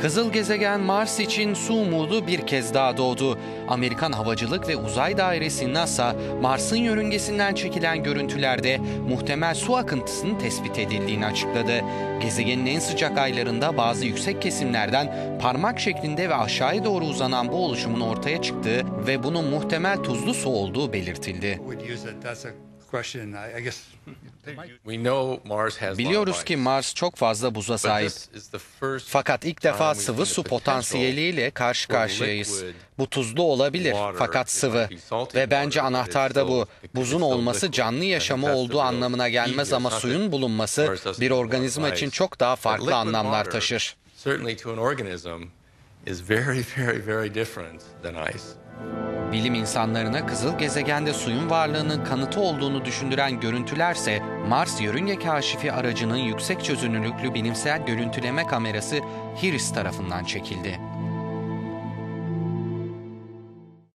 Kızıl gezegen Mars için su umudu bir kez daha doğdu. Amerikan Havacılık ve Uzay Dairesi NASA, Mars'ın yörüngesinden çekilen görüntülerde muhtemel su akıntısının tespit edildiğini açıkladı. Gezegenin en sıcak aylarında bazı yüksek kesimlerden parmak şeklinde ve aşağıya doğru uzanan bu oluşumun ortaya çıktığı ve bunun muhtemel tuzlu su olduğu belirtildi. Would use it. That's a question, I I guess. We know Mars has Biliyoruz ki Mars çok fazla buza sahip. Fakat ilk defa sıvı su potansiyeliyle karşı karşıyayız. Bu tuzlu olabilir fakat sıvı. Ve bence anahtar da bu. Buzun olması canlı yaşamı olduğu anlamına gelmez ama suyun bulunması bir organizma için çok daha farklı anlamlar taşır. İs very very very different than ice. Bilim insanlarına kızıl gezegende suyun varlığının kanıtı olduğunu düşündüren görüntülerse Mars Yörünge Kaşifi aracının yüksek çözünürlüklü bilimsel görüntüleme kamerası HIRIS tarafından çekildi.